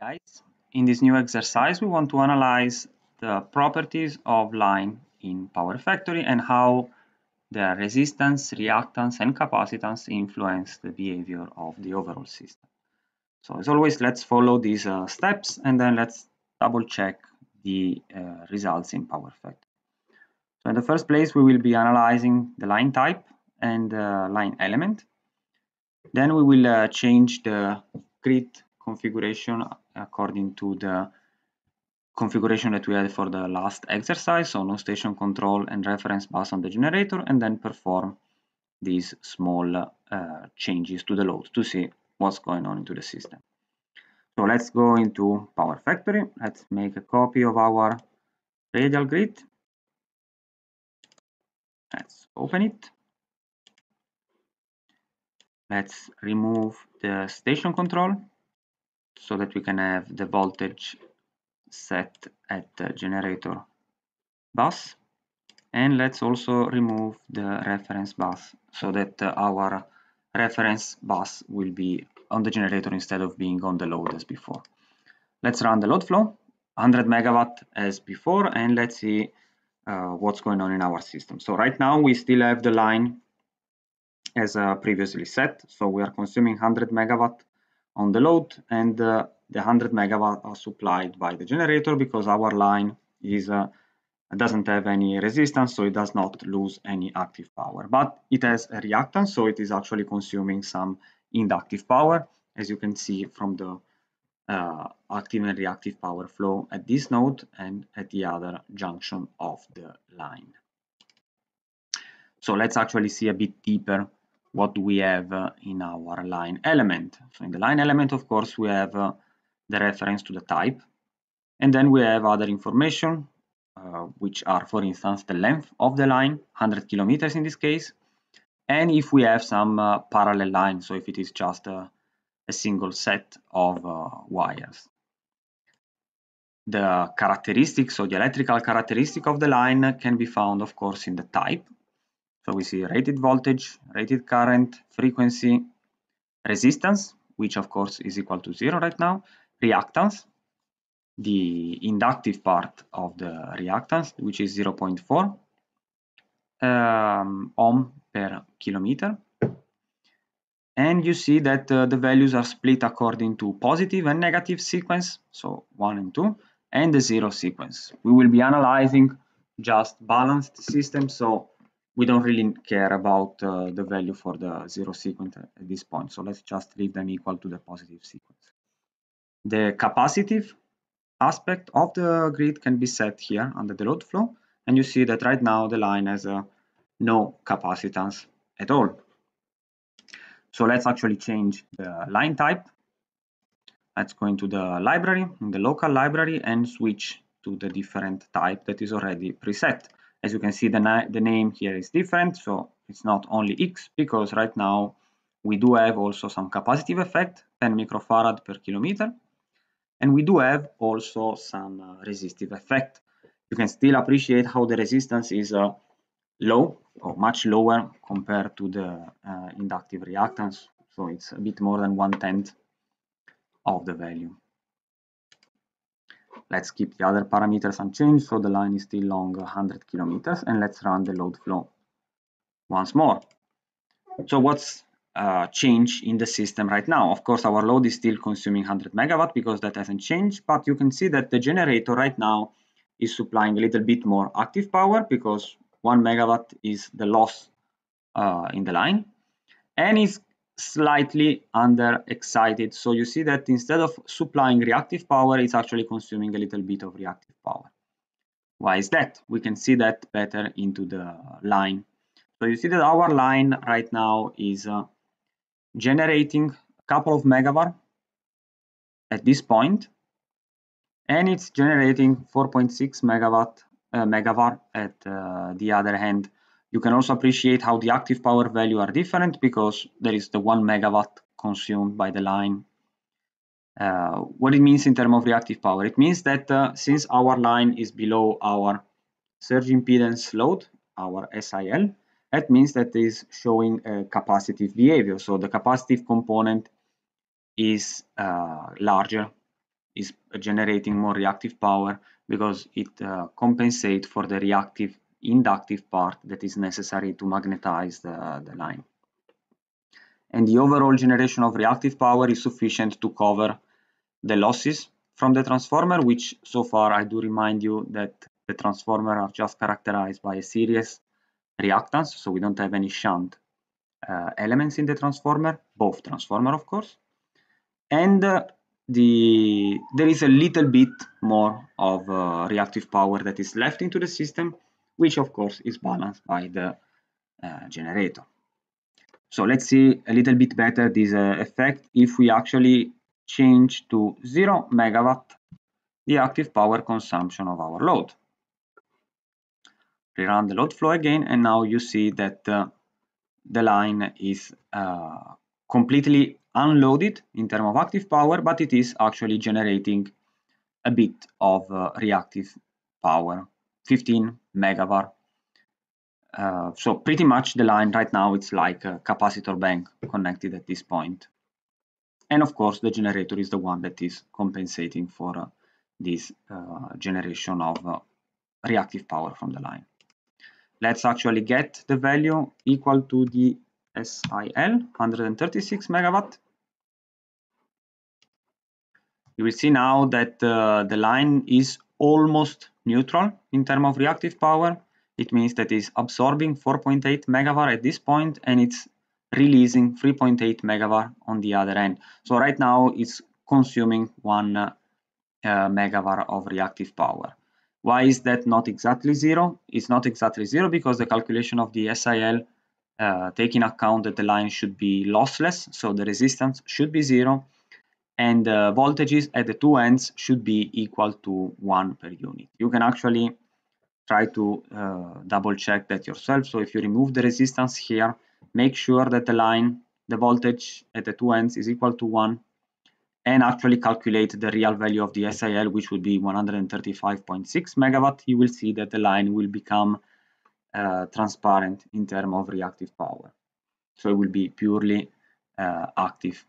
guys, in this new exercise we want to analyze the properties of line in Power Factory and how the resistance, reactance and capacitance influence the behavior of the overall system. So as always let's follow these uh, steps and then let's double check the uh, results in Power Factory. So in the first place we will be analyzing the line type and uh, line element. Then we will uh, change the grid configuration according to the configuration that we had for the last exercise, so no station control and reference bus on the generator, and then perform these small uh, changes to the load to see what's going on into the system. So let's go into Power Factory. Let's make a copy of our radial grid. Let's open it. Let's remove the station control so that we can have the voltage set at the generator bus and let's also remove the reference bus so that uh, our reference bus will be on the generator instead of being on the load as before. Let's run the load flow 100 megawatt as before and let's see uh, what's going on in our system. So right now we still have the line as uh, previously set so we are consuming 100 megawatt on the load and uh, the 100 megawatt are supplied by the generator because our line is uh, doesn't have any resistance so it does not lose any active power. But it has a reactance so it is actually consuming some inductive power as you can see from the uh, active and reactive power flow at this node and at the other junction of the line. So let's actually see a bit deeper what do we have uh, in our line element. So in the line element, of course, we have uh, the reference to the type. And then we have other information, uh, which are, for instance, the length of the line, 100 kilometers in this case. And if we have some uh, parallel line, so if it is just a, a single set of uh, wires. The characteristics, so the electrical characteristic of the line can be found, of course, in the type. So we see rated voltage, rated current, frequency, resistance, which of course is equal to zero right now, reactance, the inductive part of the reactance, which is 0.4 um, ohm per kilometer. And you see that uh, the values are split according to positive and negative sequence, so 1 and 2, and the 0 sequence. We will be analyzing just balanced systems, so we don't really care about uh, the value for the zero sequence at this point. So let's just leave them equal to the positive sequence. The capacitive aspect of the grid can be set here under the load flow. And you see that right now the line has uh, no capacitance at all. So let's actually change the line type. Let's go into the library, in the local library and switch to the different type that is already preset. As you can see, the, na the name here is different, so it's not only X, because right now we do have also some capacitive effect, 10 microfarad per kilometer, and we do have also some uh, resistive effect. You can still appreciate how the resistance is uh, low or much lower compared to the uh, inductive reactance, so it's a bit more than one-tenth of the value. Let's keep the other parameters unchanged, so the line is still long 100 kilometers, and let's run the load flow once more. So what's uh, changed in the system right now? Of course, our load is still consuming 100 megawatt because that hasn't changed, but you can see that the generator right now is supplying a little bit more active power because one megawatt is the loss uh, in the line, and is slightly under excited. So you see that instead of supplying reactive power, it's actually consuming a little bit of reactive power. Why is that? We can see that better into the line. So you see that our line right now is uh, generating a couple of megawatt at this point, and it's generating 4.6 megawatt uh, megawatt at uh, the other hand you can also appreciate how the active power value are different because there is the one megawatt consumed by the line. Uh, what it means in terms of reactive power? It means that uh, since our line is below our surge impedance load, our SIL, that means that is showing a capacitive behavior. So the capacitive component is uh, larger, is generating more reactive power because it uh, compensates for the reactive inductive part that is necessary to magnetize the, the line. And the overall generation of reactive power is sufficient to cover the losses from the transformer, which so far I do remind you that the transformer are just characterized by a series reactance, so we don't have any shunt uh, elements in the transformer, both transformer of course. And uh, the there is a little bit more of uh, reactive power that is left into the system, which of course is balanced by the uh, generator. So let's see a little bit better this uh, effect if we actually change to 0 megawatt the active power consumption of our load. Rerun the load flow again and now you see that uh, the line is uh, completely unloaded in terms of active power, but it is actually generating a bit of uh, reactive power, 15 megavar. Uh, so pretty much the line right now it's like a capacitor bank connected at this point. And of course the generator is the one that is compensating for uh, this uh, generation of uh, reactive power from the line. Let's actually get the value equal to the SIL, 136 megawatt. You will see now that uh, the line is almost neutral in terms of reactive power. It means that it's absorbing 4.8 megavar at this point and it's releasing 3.8 megavar on the other end. So right now it's consuming one uh, megavar of reactive power. Why is that not exactly zero? It's not exactly zero because the calculation of the SIL uh, taking account that the line should be lossless, so the resistance should be zero, and the voltages at the two ends should be equal to one per unit. You can actually try to uh, double check that yourself. So if you remove the resistance here, make sure that the line, the voltage at the two ends is equal to one and actually calculate the real value of the SIL, which would be 135.6 megawatt, you will see that the line will become uh, transparent in terms of reactive power. So it will be purely uh, active.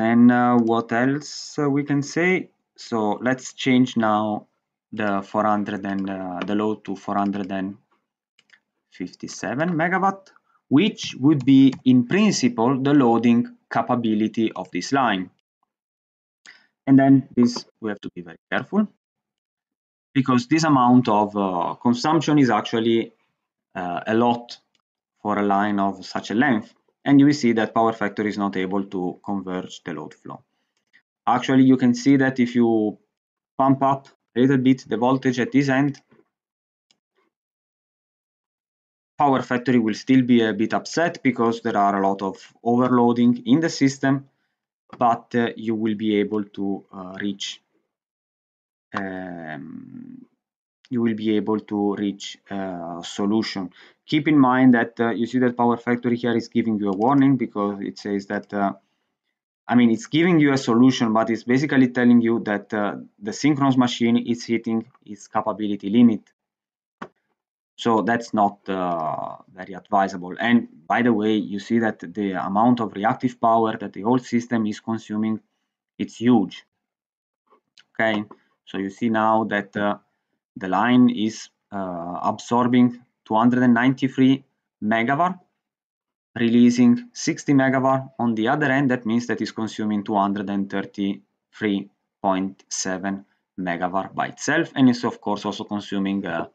Then uh, what else uh, we can say? So let's change now the 400 and uh, the load to 457 megawatt which would be in principle the loading capability of this line. And then this we have to be very careful because this amount of uh, consumption is actually uh, a lot for a line of such a length. And you will see that power factor is not able to converge the load flow. Actually, you can see that if you pump up a little bit the voltage at this end, Power Factory will still be a bit upset because there are a lot of overloading in the system, but uh, you will be able to uh, reach um, you will be able to reach a solution. Keep in mind that uh, you see that Power Factory here is giving you a warning because it says that uh, I mean, it's giving you a solution, but it's basically telling you that uh, the synchronous machine is hitting its capability limit. So that's not uh, very advisable. And by the way, you see that the amount of reactive power that the whole system is consuming, it's huge. Okay, so you see now that uh, the line is uh, absorbing 293 megawatt releasing 60 megawatt on the other end. That means that it's consuming 233.7 megawatt by itself, and it's of course also consuming a,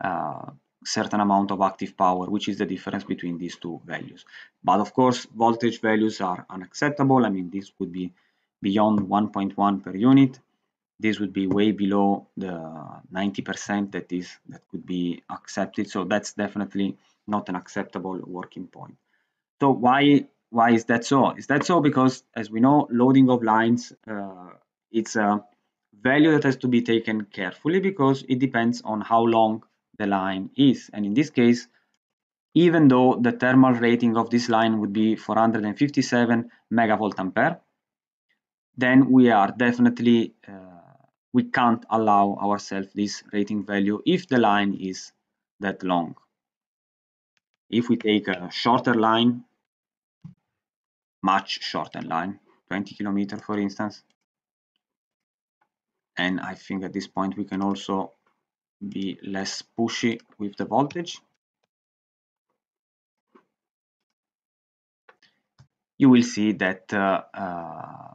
uh, certain amount of active power, which is the difference between these two values. But of course, voltage values are unacceptable. I mean, this would be beyond 1.1 per unit. This would be way below the 90% that is that could be accepted. So that's definitely not an acceptable working point. So why why is that so? Is that so because, as we know, loading of lines uh, it's a value that has to be taken carefully because it depends on how long the line is. And in this case, even though the thermal rating of this line would be 457 megavolt ampere, then we are definitely, uh, we can't allow ourselves this rating value if the line is that long. If we take a shorter line, much shorter line, 20 kilometer for instance and I think at this point we can also be less pushy with the voltage you will see that uh, uh,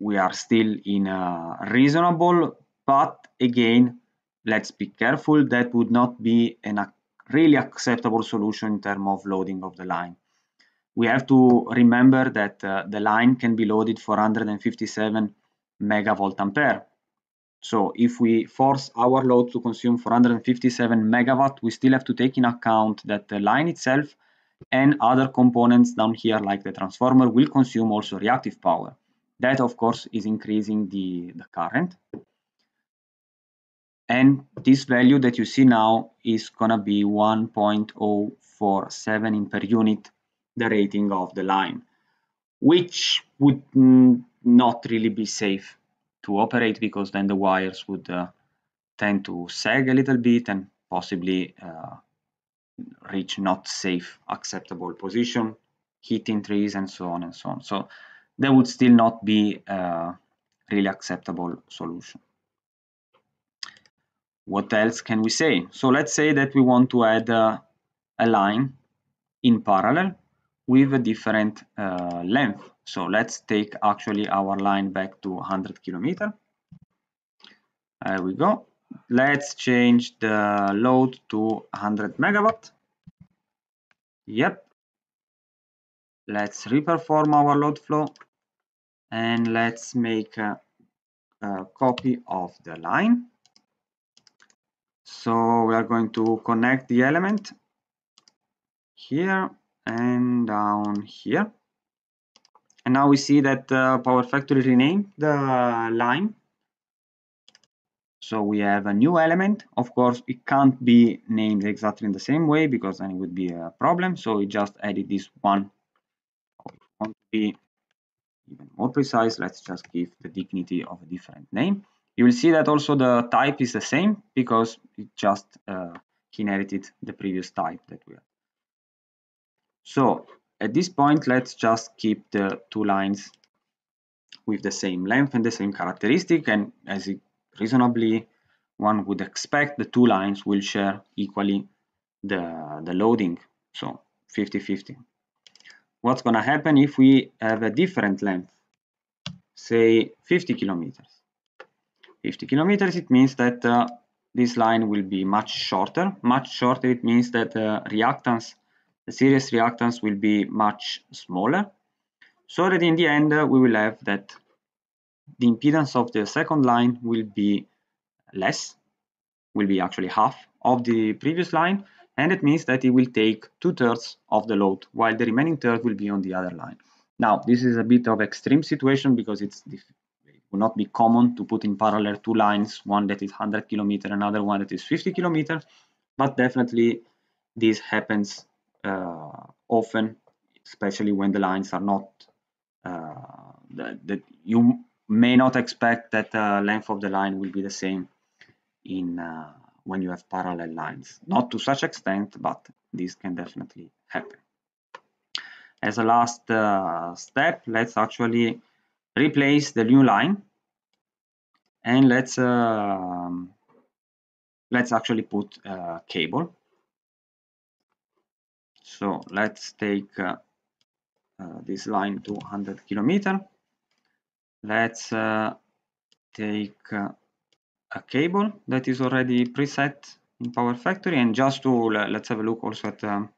we are still in a reasonable but again let's be careful. That would not be an really acceptable solution in terms of loading of the line. We have to remember that uh, the line can be loaded for 157 megavolt ampere. So if we force our load to consume 457 megawatt we still have to take in account that the line itself and other components down here like the transformer will consume also reactive power that of course is increasing the, the current. And this value that you see now is gonna be 1.047 in per unit, the rating of the line, which would not really be safe to operate because then the wires would uh, tend to sag a little bit and possibly uh, reach not safe acceptable position, hitting trees and so on and so on. So that would still not be a really acceptable solution. What else can we say? So let's say that we want to add a, a line in parallel with a different uh, length. So let's take actually our line back to 100 kilometer. There we go. Let's change the load to 100 megawatt. Yep. Let's reperform our load flow and let's make a, a copy of the line. So we are going to connect the element here and down here. And now we see that uh, Power Factory renamed the line. So we have a new element. Of course, it can't be named exactly in the same way because then it would be a problem. So we just added this one. Want to be even more precise, let's just give the dignity of a different name. You will see that also the type is the same because it just uh, inherited the previous type that we have. So at this point, let's just keep the two lines with the same length and the same characteristic. And as reasonably one would expect, the two lines will share equally the, the loading. So 50-50 what's going to happen if we have a different length, say 50 kilometers. 50 kilometers, it means that uh, this line will be much shorter. Much shorter, it means that the reactance, the series reactance will be much smaller. So that in the end, uh, we will have that the impedance of the second line will be less, will be actually half of the previous line, and it means that it will take two-thirds of the load while the remaining third will be on the other line. Now this is a bit of extreme situation because it's it will not be common to put in parallel two lines, one that is 100 kilometer, another one that is 50 kilometer, but definitely this happens uh, often, especially when the lines are not uh, that, you may not expect that the length of the line will be the same in uh, when you have parallel lines. Not to such extent, but this can definitely happen. As a last uh, step, let's actually replace the new line and let's uh, let's actually put a cable. So let's take uh, uh this line to 100 kilometer. Let's uh, take uh, a cable that is already preset in Power Factory. And just to let's have a look also at um,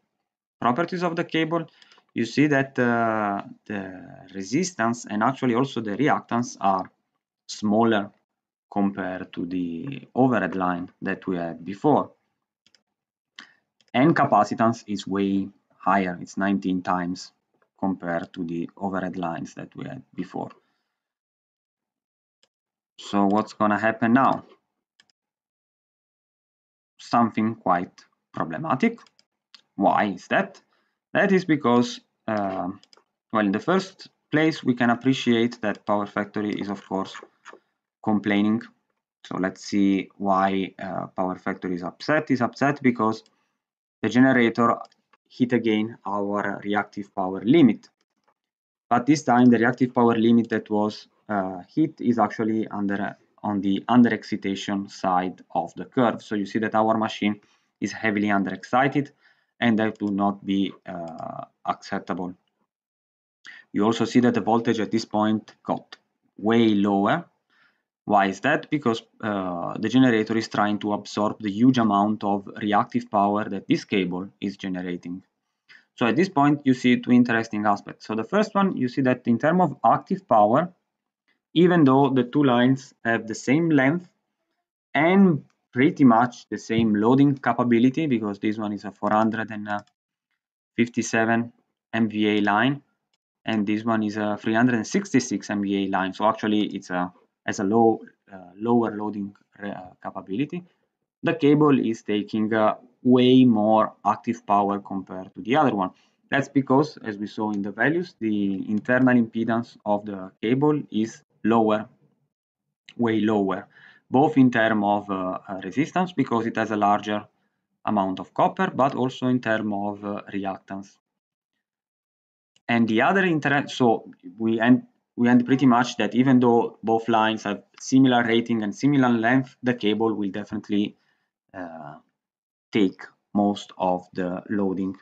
properties of the cable. You see that uh, the resistance and actually also the reactance are smaller compared to the overhead line that we had before. And capacitance is way higher. It's 19 times compared to the overhead lines that we had before. So what's going to happen now? Something quite problematic. Why is that? That is because, uh, well, in the first place, we can appreciate that Power Factory is, of course, complaining. So let's see why uh, Power Factory is upset. Is upset because the generator hit again our reactive power limit. but this time the reactive power limit that was uh, hit is actually under on the under excitation side of the curve. So you see that our machine is heavily under excited and that would not be uh, acceptable. You also see that the voltage at this point got way lower. Why is that? Because uh, the generator is trying to absorb the huge amount of reactive power that this cable is generating. So at this point, you see two interesting aspects. So the first one, you see that in terms of active power, even though the two lines have the same length and pretty much the same loading capability, because this one is a 457 MVA line, and this one is a 366 MVA line. So actually, it's a has a low uh, lower loading uh, capability. The cable is taking uh, way more active power compared to the other one. That's because, as we saw in the values, the internal impedance of the cable is lower, way lower, both in terms of uh, resistance because it has a larger amount of copper, but also in terms of uh, reactance. And the other interest, so we end we end pretty much that even though both lines have similar rating and similar length, the cable will definitely uh, take most of the loading.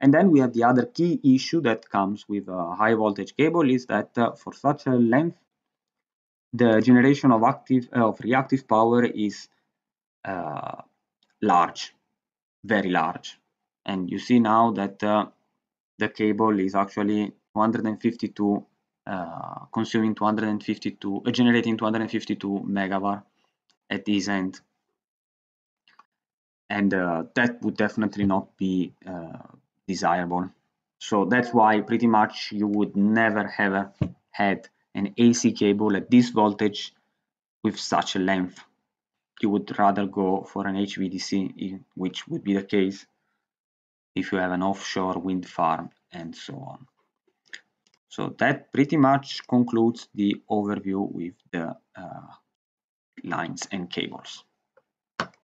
And then we have the other key issue that comes with a high voltage cable is that uh, for such a length, the generation of active of reactive power is uh, large, very large. And you see now that uh, the cable is actually 252 uh, consuming 252 uh, generating 252 megawatt at this end and uh, that would definitely not be uh, desirable so that's why pretty much you would never have had an AC cable at this voltage with such a length you would rather go for an HVDC which would be the case if you have an offshore wind farm and so on. So that pretty much concludes the overview with the uh, lines and cables.